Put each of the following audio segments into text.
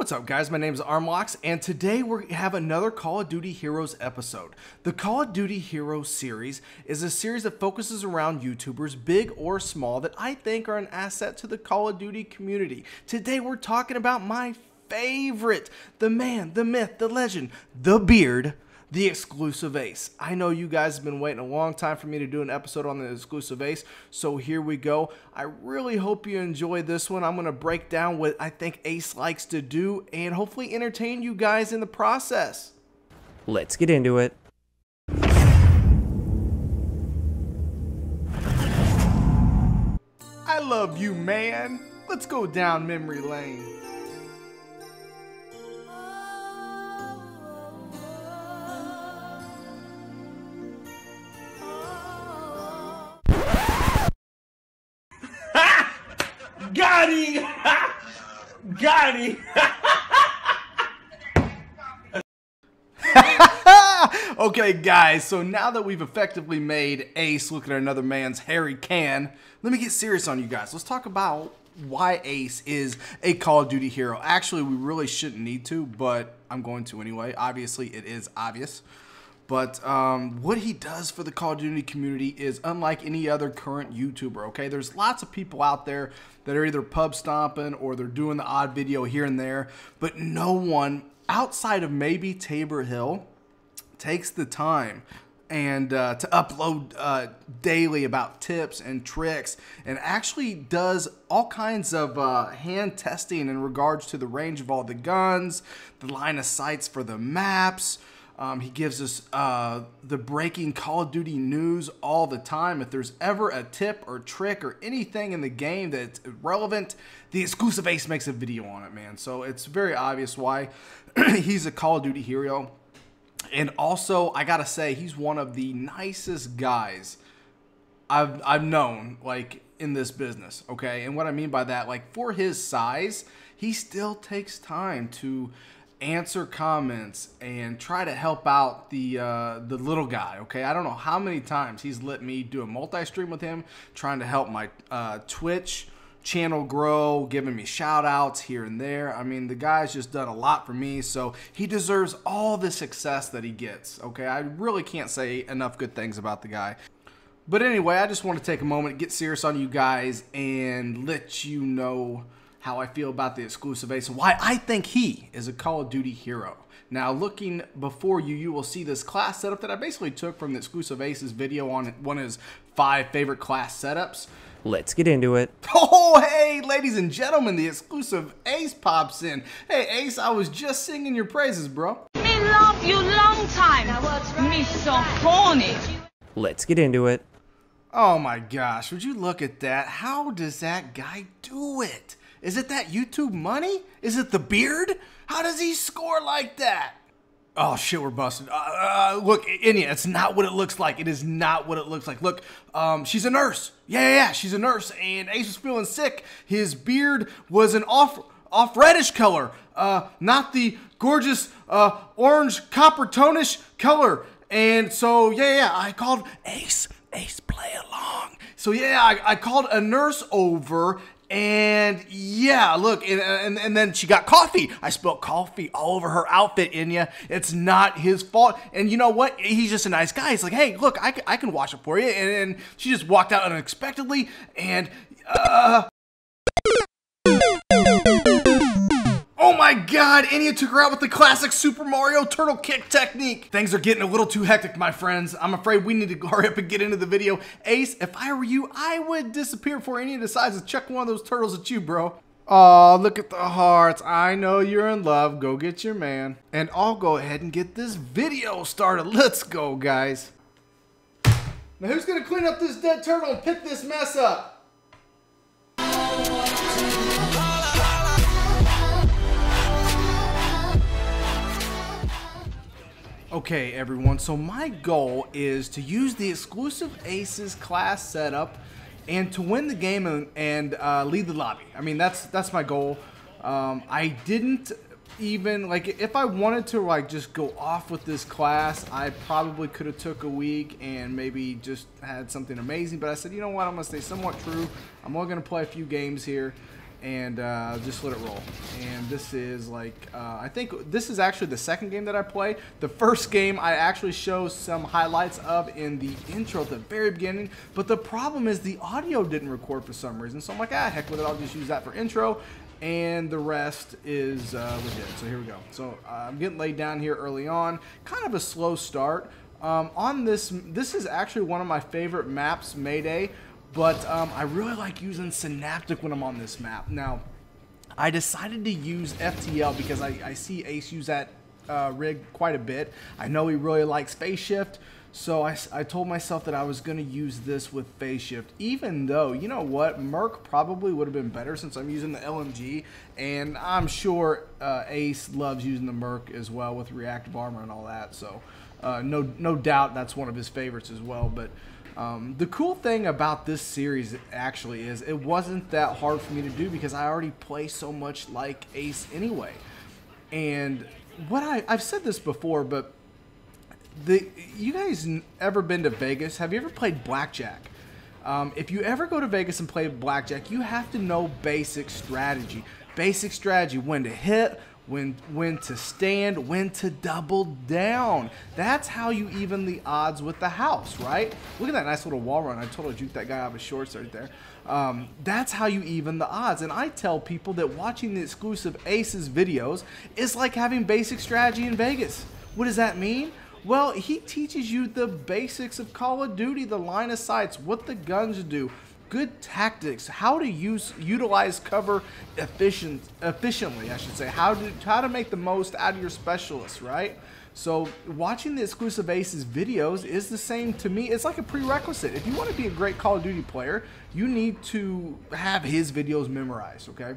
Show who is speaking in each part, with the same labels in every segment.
Speaker 1: What's up guys, my name is Armlockz and today we have another Call of Duty Heroes episode. The Call of Duty Heroes series is a series that focuses around YouTubers, big or small, that I think are an asset to the Call of Duty community. Today we're talking about my favorite, the man, the myth, the legend, the beard, the exclusive ace. I know you guys have been waiting a long time for me to do an episode on the exclusive ace, so here we go. I really hope you enjoy this one. I'm going to break down what I think ace likes to do and hopefully entertain you guys in the process.
Speaker 2: Let's get into it.
Speaker 1: I love you, man. Let's go down memory lane.
Speaker 3: Got him!
Speaker 1: okay, guys, so now that we've effectively made Ace look at another man's hairy can, let me get serious on you guys. Let's talk about why Ace is a Call of Duty hero. Actually, we really shouldn't need to, but I'm going to anyway. Obviously, it is obvious. But um, what he does for the Call of Duty community is unlike any other current YouTuber, okay? There's lots of people out there that are either pub stomping or they're doing the odd video here and there, but no one outside of maybe Tabor Hill takes the time and uh, to upload uh, daily about tips and tricks and actually does all kinds of uh, hand testing in regards to the range of all the guns, the line of sights for the maps, um, he gives us uh, the breaking Call of Duty news all the time. If there's ever a tip or trick or anything in the game that's relevant, the exclusive Ace makes a video on it, man. So it's very obvious why he's a Call of Duty hero. And also, I gotta say, he's one of the nicest guys I've I've known, like in this business. Okay, and what I mean by that, like for his size, he still takes time to answer comments and try to help out the uh, the little guy. Okay, I don't know how many times he's let me do a multi-stream with him, trying to help my uh, Twitch channel grow, giving me shout outs here and there. I mean, the guy's just done a lot for me, so he deserves all the success that he gets. Okay, I really can't say enough good things about the guy. But anyway, I just want to take a moment, get serious on you guys, and let you know how I feel about the exclusive ace and why I think he is a Call of Duty hero. Now, looking before you, you will see this class setup that I basically took from the exclusive aces video on one of his five favorite class setups.
Speaker 2: Let's get into it.
Speaker 1: Oh, hey, ladies and gentlemen, the exclusive Ace pops in. Hey, Ace, I was just singing your praises, bro.
Speaker 4: Me love you long time. Me so horny.
Speaker 2: Let's get into it.
Speaker 1: Oh my gosh, would you look at that? How does that guy do it? Is it that YouTube money? Is it the beard? How does he score like that? Oh shit, we're busted. Uh, uh, look, Inya, it's not what it looks like. It is not what it looks like. Look, um, she's a nurse. Yeah, yeah, yeah, she's a nurse. And Ace was feeling sick. His beard was an off off reddish color, uh, not the gorgeous uh, orange copper tonish color. And so, yeah, yeah, I called Ace. Ace, play along. So yeah, I, I called a nurse over and yeah, look, and, and, and, then she got coffee. I spilled coffee all over her outfit, Inya. It's not his fault. And you know what? He's just a nice guy. He's like, hey, look, I, I can wash it for you. And, and she just walked out unexpectedly. And, uh, Oh my god, Inya took her out with the classic Super Mario turtle kick technique. Things are getting a little too hectic, my friends. I'm afraid we need to hurry up and get into the video. Ace, if I were you, I would disappear before Inya decides to check one of those turtles at you, bro. Oh, look at the hearts. I know you're in love. Go get your man. And I'll go ahead and get this video started. Let's go, guys. Now, who's to clean up this dead turtle and pick this mess up? Okay, everyone, so my goal is to use the exclusive Aces class setup and to win the game and, and uh, lead the lobby. I mean, that's that's my goal. Um, I didn't even, like, if I wanted to, like, just go off with this class, I probably could have took a week and maybe just had something amazing. But I said, you know what, I'm going to stay somewhat true. I'm only going to play a few games here. And uh, just let it roll. And this is like, uh, I think this is actually the second game that I play. The first game I actually show some highlights of in the intro at the very beginning, but the problem is the audio didn't record for some reason. So I'm like, ah, heck with it, I'll just use that for intro. And the rest is uh, legit. So here we go. So uh, I'm getting laid down here early on. Kind of a slow start. Um, on this, this is actually one of my favorite maps, Mayday. But um, I really like using Synaptic when I'm on this map. Now, I decided to use FTL because I, I see Ace use that uh, rig quite a bit. I know he really likes Phase Shift, so I, I told myself that I was going to use this with Phase Shift, even though, you know what, Merc probably would have been better since I'm using the LMG, and I'm sure uh, Ace loves using the Merc as well with reactive armor and all that, so uh, no, no doubt that's one of his favorites as well, but... Um, the cool thing about this series actually is it wasn't that hard for me to do because I already play so much like Ace anyway. And what I, I've said this before, but the you guys ever been to Vegas? Have you ever played blackjack? Um, if you ever go to Vegas and play blackjack, you have to know basic strategy. Basic strategy: when to hit, when when to stand, when to double down. That's how you even the odds with the house, right? Look at that nice little wall run. I totally juked that guy out of his shorts right there. Um, that's how you even the odds. And I tell people that watching the exclusive Aces videos is like having basic strategy in Vegas. What does that mean? Well, he teaches you the basics of Call of Duty, the line of sights, what the guns do, good tactics, how to use utilize cover efficient efficiently, I should say. How to how to make the most out of your specialists, right? So watching the exclusive aces videos is the same to me. It's like a prerequisite. If you want to be a great Call of Duty player, you need to have his videos memorized, okay?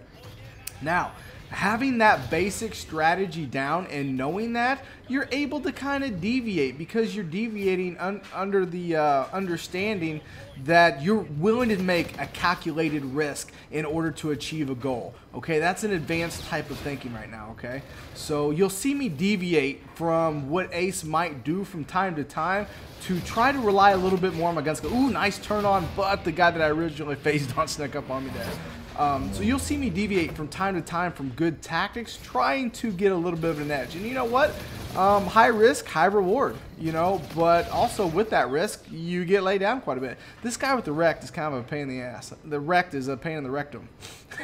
Speaker 1: Now, having that basic strategy down and knowing that, you're able to kind of deviate because you're deviating un under the uh, understanding that you're willing to make a calculated risk in order to achieve a goal. Okay, that's an advanced type of thinking right now. Okay, so you'll see me deviate from what Ace might do from time to time to try to rely a little bit more on my guns. Ooh, nice turn on, but the guy that I originally faced on snuck up on me there. Um, so you'll see me deviate from time to time from good tactics, trying to get a little bit of an edge. And you know what? Um, high risk, high reward, you know, but also with that risk, you get laid down quite a bit. This guy with the wrecked is kind of a pain in the ass. The wrecked is a pain in the rectum.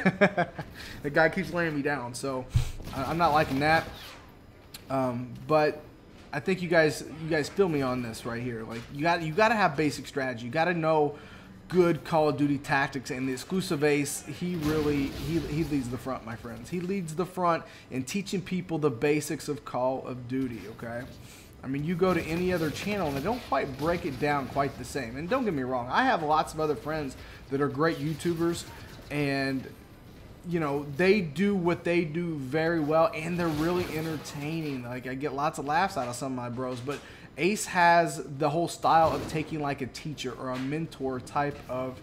Speaker 1: the guy keeps laying me down, so I'm not liking that. Um, but I think you guys, you guys feel me on this right here. Like you got, you got to have basic strategy. You got to know good Call of Duty tactics and the exclusive ace he really he, he leads the front my friends. He leads the front in teaching people the basics of Call of Duty okay? I mean you go to any other channel and they don't quite break it down quite the same. And don't get me wrong I have lots of other friends that are great YouTubers and you know they do what they do very well and they're really entertaining. Like I get lots of laughs out of some of my bros but Ace has the whole style of taking like a teacher or a mentor type of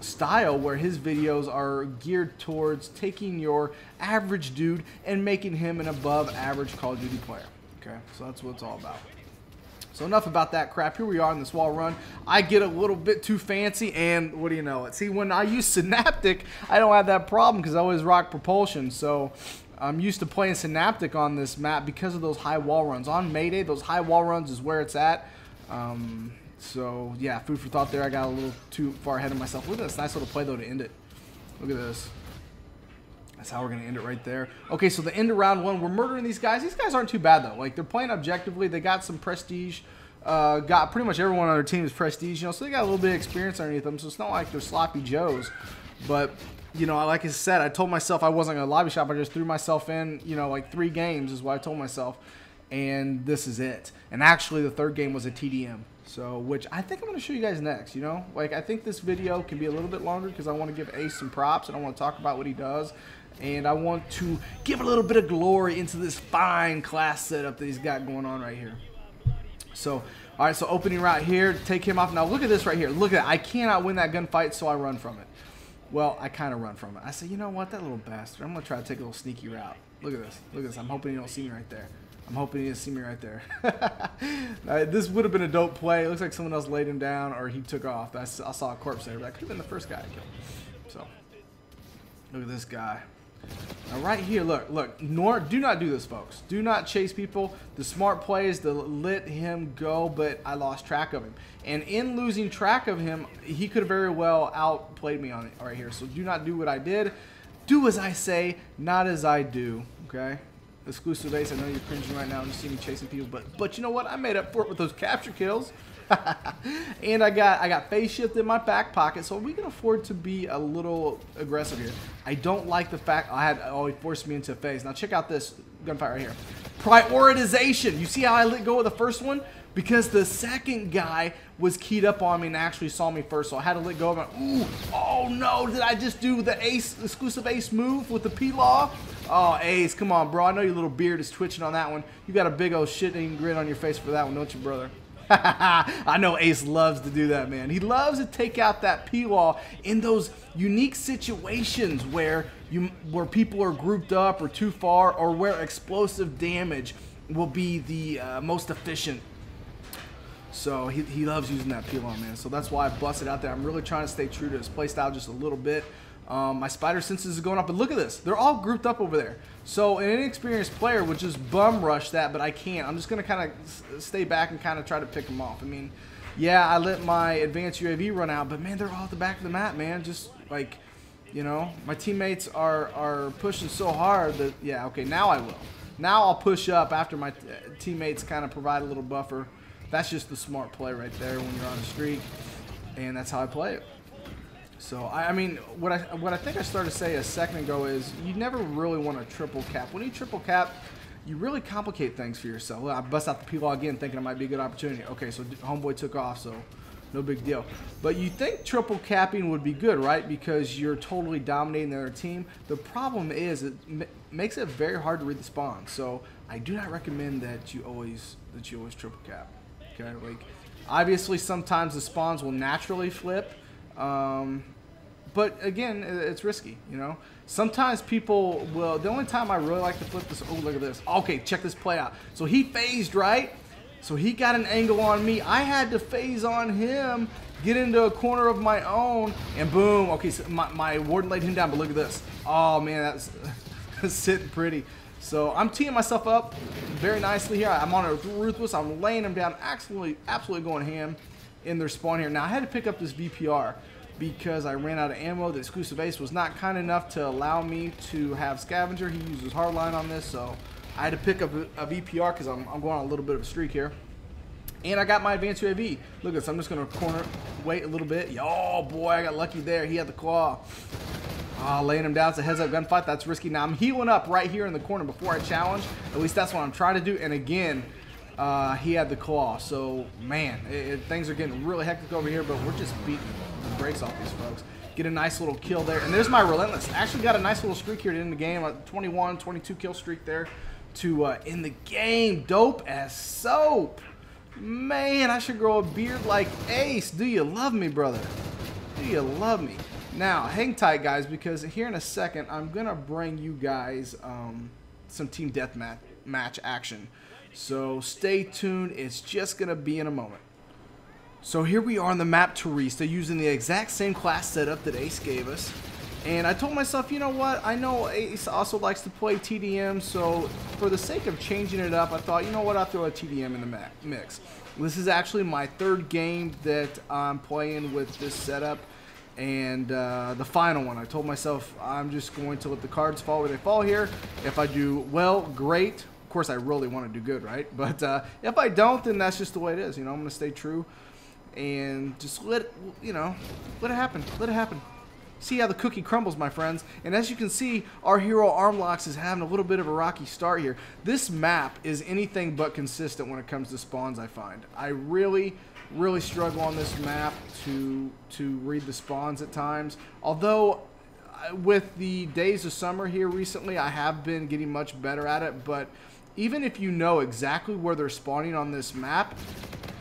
Speaker 1: style where his videos are geared towards taking your average dude and making him an above average Call of Duty player. Okay, so that's what it's all about. So enough about that crap. Here we are in this wall run. I get a little bit too fancy, and what do you know it? See, when I use Synaptic, I don't have that problem because I always rock propulsion. So I'm used to playing Synaptic on this map because of those high wall runs. On Mayday, those high wall runs is where it's at. Um, so, yeah, food for thought there. I got a little too far ahead of myself. Look at this nice little play, though, to end it. Look at this. That's how we're going to end it right there. Okay, so the end of round one, we're murdering these guys. These guys aren't too bad, though. Like, they're playing objectively. They got some prestige. Uh, got pretty much everyone on their team is prestige, you know, so they got a little bit of experience underneath them. So it's not like they're sloppy joes. But you know, like I said, I told myself I wasn't gonna lobby shop. I just threw myself in. You know, like three games is what I told myself, and this is it. And actually, the third game was a TDM. So, which I think I'm gonna show you guys next. You know, like I think this video can be a little bit longer because I want to give Ace some props and I want to talk about what he does. And I want to give a little bit of glory into this fine class setup that he's got going on right here. So, all right, so opening right here, take him off. Now look at this right here. Look at it. I cannot win that gunfight, so I run from it. Well, I kind of run from it. I say, you know what, that little bastard. I'm gonna try to take a little sneaky route. Look at this. Look at this. I'm hoping you don't see me right there. I'm hoping he doesn't see me right there. uh, this would have been a dope play. It looks like someone else laid him down or he took off. I saw a corpse there, but that could have been the first guy I killed. So, Look at this guy. Now right here, look, look, nor do not do this, folks. Do not chase people. The smart play is to let him go, but I lost track of him. And in losing track of him, he could have very well outplayed me on it right here. So do not do what I did. Do as I say, not as I do. Okay? Exclusive ace, I know you're cringing right now and you see me chasing people, but but you know what? I made up for it with those capture kills. And I got I got phase shift in my back pocket, so we can afford to be a little aggressive here. I don't like the fact I had oh he forced me into a phase. Now check out this gunfight right here. Prioritization. You see how I let go of the first one? Because the second guy was keyed up on me and actually saw me first, so I had to let go of it. Ooh, oh no, did I just do the ace exclusive ace move with the P-Law? Oh, Ace, come on, bro. I know your little beard is twitching on that one. You got a big old shitting grin on your face for that one, don't you, brother? I know Ace loves to do that, man. He loves to take out that P-Law in those unique situations where you where people are grouped up or too far or where explosive damage will be the uh, most efficient. So he, he loves using that P-Law, man. So that's why I busted out there. I'm really trying to stay true to his playstyle just a little bit. Um, my spider senses is going up, but look at this. They're all grouped up over there. So an inexperienced player would just bum rush that, but I can't. I'm just going to kind of stay back and kind of try to pick them off. I mean, yeah, I let my advanced UAV run out, but man, they're all at the back of the map, man. Just like, you know, my teammates are, are pushing so hard that, yeah, okay, now I will. Now I'll push up after my teammates kind of provide a little buffer. That's just the smart play right there when you're on a streak, and that's how I play it. So I, I, mean, what I what I think I started to say a second ago is you never really want to triple cap. When you triple cap, you really complicate things for yourself. I bust out the P-Law again, thinking it might be a good opportunity. Okay, so homeboy took off, so no big deal. But you think triple capping would be good, right? Because you're totally dominating the other team. The problem is it makes it very hard to read the spawn. So I do not recommend that you always that you always triple cap. Okay, like obviously sometimes the spawns will naturally flip. Um, but again, it's risky, you know. Sometimes people will. The only time I really like to flip this. Oh, look at this. Okay, check this play out. So he phased right. So he got an angle on me. I had to phase on him, get into a corner of my own, and boom. Okay, so my, my warden laid him down. But look at this. Oh man, that's, that's sitting pretty. So I'm teeing myself up very nicely here. I'm on a ruthless. I'm laying him down. Absolutely, absolutely going ham in their spawn here. Now I had to pick up this VPR because I ran out of ammo. The exclusive ace was not kind enough to allow me to have scavenger. He uses hardline on this, so I had to pick up a, VPR because I'm, I'm, going on a little bit of a streak here. And I got my advanced UAV. Look at this. I'm just going to corner, wait a little bit. Oh, boy, I got lucky there. He had the claw. Oh, laying him down. It's a heads-up gunfight. That's risky. Now, I'm healing up right here in the corner before I challenge. At least that's what I'm trying to do. And again, uh, he had the claw. So, man, it, it, things are getting really hectic over here, but we're just beating the brakes off these folks. Get a nice little kill there. And there's my Relentless. Actually got a nice little streak here to end the game. A 21, 22 kill streak there to uh, end the game. Dope as soap. Man, I should grow a beard like Ace. Do you love me, brother? Do you love me? Now, hang tight, guys, because here in a second, I'm going to bring you guys um, some team deathmatch match action. So stay tuned. It's just going to be in a moment. So here we are on the map Terista using the exact same class setup that Ace gave us. And I told myself, you know what, I know Ace also likes to play TDM, so for the sake of changing it up, I thought, you know what, I'll throw a TDM in the mix. This is actually my third game that I'm playing with this setup, and uh, the final one. I told myself I'm just going to let the cards fall where they fall here. If I do well, great course, I really want to do good, right? But uh, if I don't, then that's just the way it is. You know, I'm going to stay true and just let you know, let it happen. Let it happen. See how the cookie crumbles, my friends. And as you can see, our hero Armlockz is having a little bit of a rocky start here. This map is anything but consistent when it comes to spawns, I find. I really, really struggle on this map to, to read the spawns at times. Although, uh, with the days of summer here recently, I have been getting much better at it, but even if you know exactly where they're spawning on this map,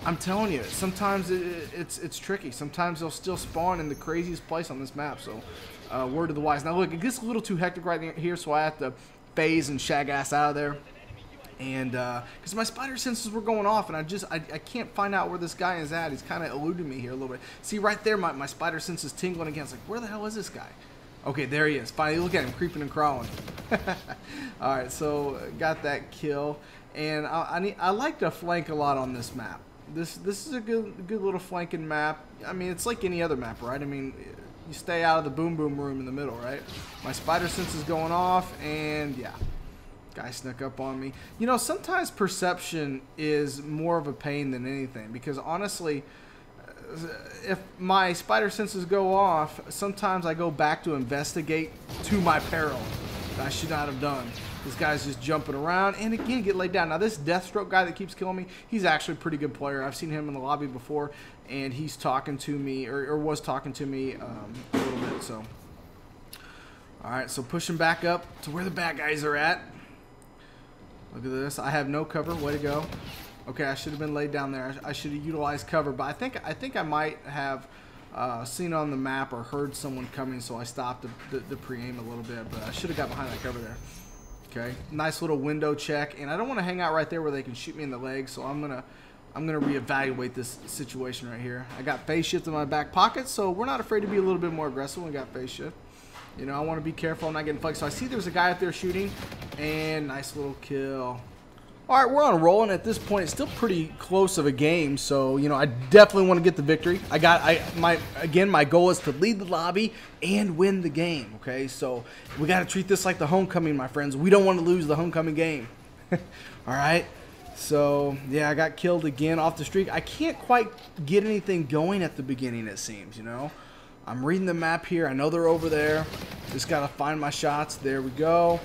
Speaker 1: I'm telling you, sometimes it, it's it's tricky. Sometimes they'll still spawn in the craziest place on this map. So, uh, word to the wise. Now look, it gets a little too hectic right here, so I have to phase and shag ass out of there. And because uh, my spider senses were going off, and I just I, I can't find out where this guy is at. He's kind of eluding me here a little bit. See right there, my, my spider sense is tingling again. It's like, where the hell is this guy? Okay, there he is. Finally, look at him creeping and crawling. All right, so got that kill, and I, I need I like to flank a lot on this map. This this is a good good little flanking map. I mean, it's like any other map, right? I mean, you stay out of the boom boom room in the middle, right? My spider sense is going off, and yeah, guy snuck up on me. You know, sometimes perception is more of a pain than anything because honestly if my spider senses go off, sometimes I go back to investigate to my peril. I should not have done. This guy's just jumping around and again get laid down. Now this Deathstroke guy that keeps killing me, he's actually a pretty good player. I've seen him in the lobby before and he's talking to me or, or was talking to me um, a little bit. So, all right, so pushing back up to where the bad guys are at. Look at this. I have no cover. Way to go. Okay, I should have been laid down there. I should have utilized cover, but I think I think I might have uh, seen on the map or heard someone coming, so I stopped the, the, the pre-aim a little bit. But I should have got behind that cover there. Okay, nice little window check, and I don't want to hang out right there where they can shoot me in the leg, so I'm gonna I'm gonna reevaluate this situation right here. I got phase shift in my back pocket, so we're not afraid to be a little bit more aggressive when we got phase shift. You know, I want to be careful I'm not getting flanked. So I see there's a guy up there shooting, and nice little kill. All right, we're on a roll, and at this point, it's still pretty close of a game. So, you know, I definitely want to get the victory. I got, I my again, my goal is to lead the lobby and win the game. Okay, so we got to treat this like the homecoming, my friends. We don't want to lose the homecoming game. All right. So yeah, I got killed again off the streak. I can't quite get anything going at the beginning. It seems, you know. I'm reading the map here. I know they're over there. Just gotta find my shots. There we go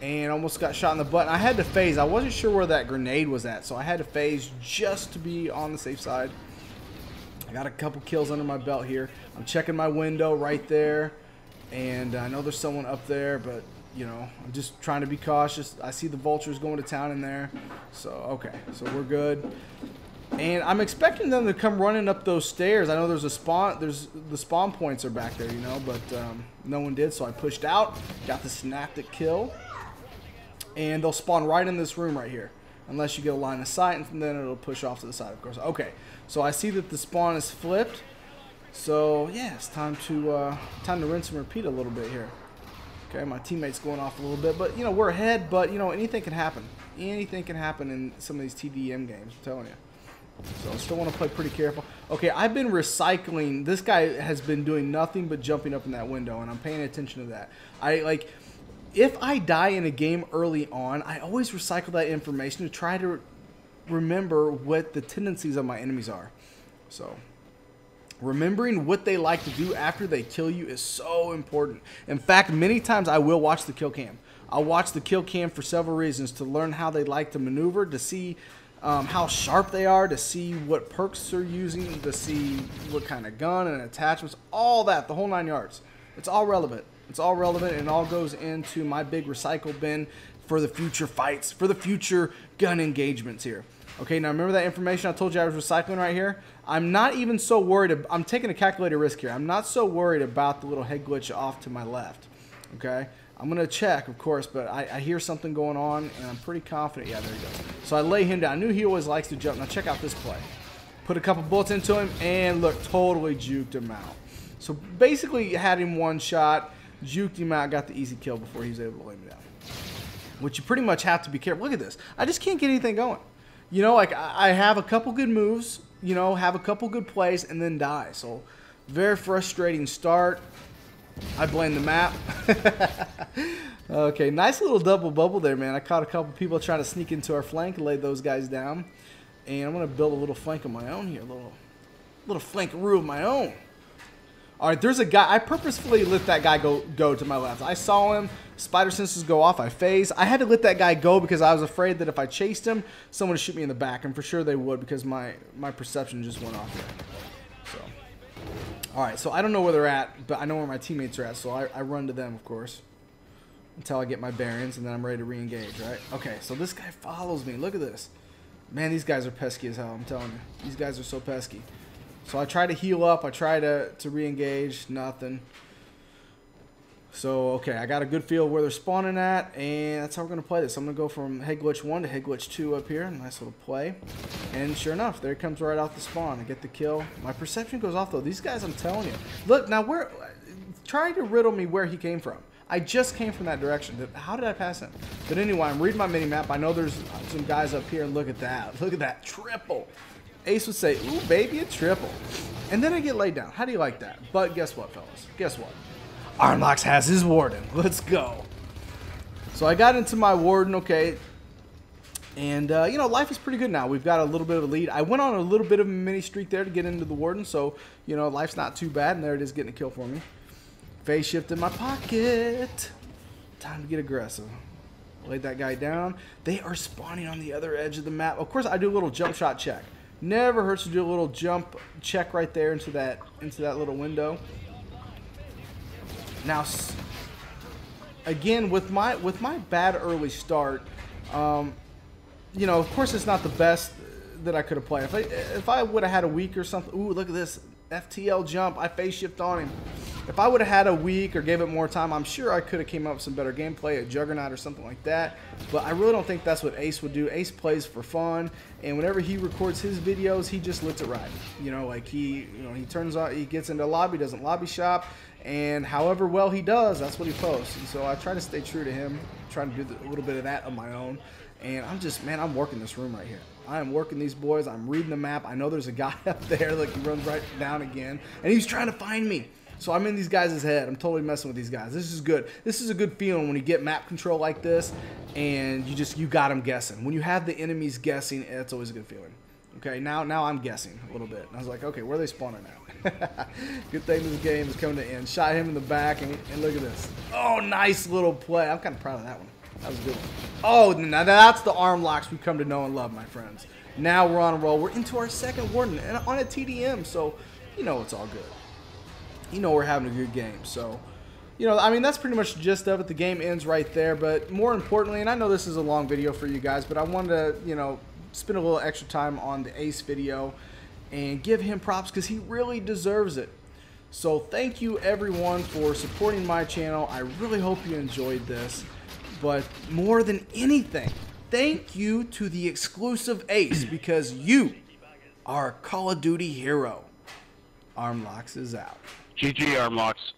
Speaker 1: and almost got shot in the butt. I had to phase. I wasn't sure where that grenade was at, so I had to phase just to be on the safe side. I got a couple kills under my belt here. I'm checking my window right there, and I know there's someone up there, but you know, I'm just trying to be cautious. I see the vultures going to town in there, so okay, so we're good. And I'm expecting them to come running up those stairs. I know there's a spawn, there's the spawn points are back there, you know, but um, no one did, so I pushed out, got the synaptic kill and they'll spawn right in this room right here unless you get a line of sight and then it'll push off to the side of course okay so I see that the spawn is flipped so yeah it's time to uh, time to rinse and repeat a little bit here okay my teammates going off a little bit but you know we're ahead but you know anything can happen anything can happen in some of these TDM games I'm telling you so I still want to play pretty careful. Okay, I've been recycling. This guy has been doing nothing but jumping up in that window, and I'm paying attention to that. I like if I die in a game early on, I always recycle that information to try to remember what the tendencies of my enemies are. So, remembering what they like to do after they kill you is so important. In fact, many times I will watch the kill cam. I'll watch the kill cam for several reasons to learn how they like to maneuver, to see um, how sharp they are, to see what perks they're using, to see what kind of gun and attachments, all that, the whole nine yards. It's all relevant. It's all relevant and all goes into my big recycle bin for the future fights, for the future gun engagements here. Okay, now remember that information I told you I was recycling right here? I'm not even so worried. I'm taking a calculated risk here. I'm not so worried about the little head glitch off to my left. Okay, I'm to check, of course, but I, I, hear something going on, and I'm pretty confident. Yeah, there he goes. So I lay him down. I knew he always likes to jump. Now check out this play. Put a couple bullets into him, and look, totally juked him out. So basically had him one shot juked him out, got the easy kill before he was able to lay me down. Which you pretty much have to be careful. Look at this. I just can't get anything going. You know, like I have a couple good moves, you know, have a couple good plays, and then die. So, very frustrating start. I blame the map. okay, nice little double bubble there, man. I caught a couple people trying to sneak into our flank and laid those guys down. And I'm going to build a little flank of my own here, a little, little flankaroo of my own. All right, there's a guy. I purposefully let that guy go go to my left. I saw him. Spider senses go off. I phase. I had to let that guy go because I was afraid that if I chased him, someone would shoot me in the back, and for sure they would because my my perception just went off there. So, all right. So I don't know where they're at, but I know where my teammates are at. So I, I run to them, of course, until I get my bearings, and then I'm ready to re-engage. Right? Okay. So this guy follows me. Look at this. Man, these guys are pesky as hell. I'm telling you, these guys are so pesky. So I try to heal up. I try to, to re-engage. Nothing. So, okay, I got a good feel where they're spawning at, and that's how we're going to play this. I'm going to go from head glitch 1 to head glitch 2 up here. Nice little play. And sure enough, there comes right off the spawn. I get the kill. My perception goes off, though. These guys, I'm telling you. Look, now we're... trying to riddle me where he came from. I just came from that direction. How did I pass him? But anyway, I'm reading my mini map. I know there's some guys up here. And look at that. Look at that triple. Ace would say, ooh, baby, a triple. And then I get laid down. How do you like that? But guess what, fellas? Guess what? Armlockz has his warden. Let's go. So I got into my warden, okay. And, uh, you know, life is pretty good now. We've got a little bit of a lead. I went on a little bit of a mini streak there to get into the warden. So, you know, life's not too bad. And there it is getting a kill for me. Phase shift in my pocket. Time to get aggressive. Laid that guy down. They are spawning on the other edge of the map. Of course, I do a little jump shot check. Never hurts to do a little jump check right there into that into that little window. Now, again with my with my bad early start, um, you know, of course, it's not the best that I could have played. If I if I would have had a week or something, ooh, look at this FTL jump. I phase shift on him. If I would have had a week or gave it more time, I'm sure I could have came up with some better gameplay, a Juggernaut or something like that. But I really don't think that's what Ace would do. Ace plays for fun, and whenever he records his videos, he just lets it ride. You know, like he, you know, he turns on, he gets into a lobby, doesn't lobby shop, and however well he does, that's what he posts. And so I try to stay true to him, trying to do a little bit of that on my own. And I'm just, man, I'm working this room right here. I am working these boys. I'm reading the map. I know there's a guy up there. Look, he runs right down again. And he's trying to find me. So I'm in these guys' head. I'm totally messing with these guys. This is good. This is a good feeling when you get map control like this and you just, you got them guessing. When you have the enemies guessing, it's always a good feeling. Okay, now now I'm guessing a little bit. I was like, okay, where are they spawning at? good thing this game is coming to end. Shot him in the back, and, and look at this. Oh, nice little play. I'm kind of proud of that one. That was a good one. Oh, now that's the Armlockz we've come to know and love, my friends. Now we're on a roll. We're into our second warden and on a TDM, so you know it's all good. You know we're having a good game, so you know, I mean, that's pretty much the gist of it. The game ends right there, but more importantly, and I know this is a long video for you guys, but I wanted to, you know, spend a little extra time on the Ace video and give him props because he really deserves it. So thank you everyone for supporting my channel. I really hope you enjoyed this. But more than anything, thank you to the exclusive Ace because you are a Call of Duty hero. Armlockz is out.
Speaker 5: GG Armlockz.